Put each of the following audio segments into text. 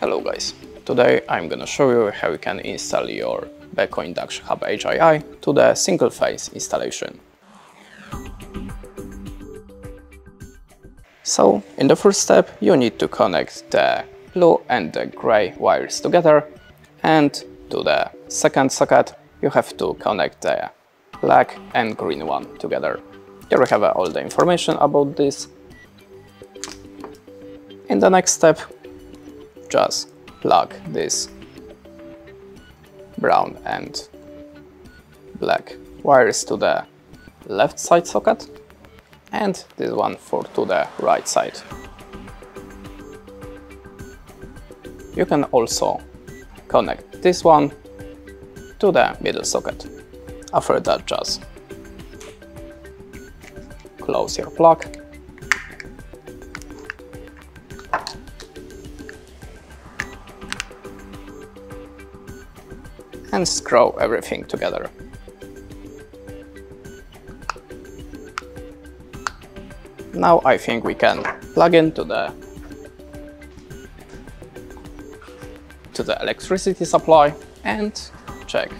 Hello guys, today I'm gonna show you how you can install your Beko Induction Hob HII to the single phase installation. So, in the first step you need to connect the blue and the grey wires together and to the second socket you have to connect the black and green one together. Here we have all the information about this. In the next step just plug this brown and black wires to the left side socket and this one for to the right side. You can also connect this one to the middle socket. After that just close your plug and screw everything together. Now I think we can plug into the to the electricity supply and check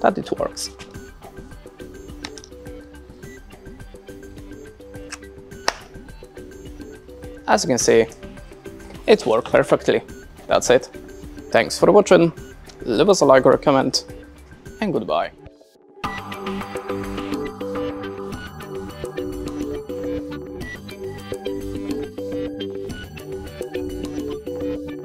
that it works. As you can see, it worked perfectly. That's it. Thanks for watching leave us a like or a comment, and goodbye.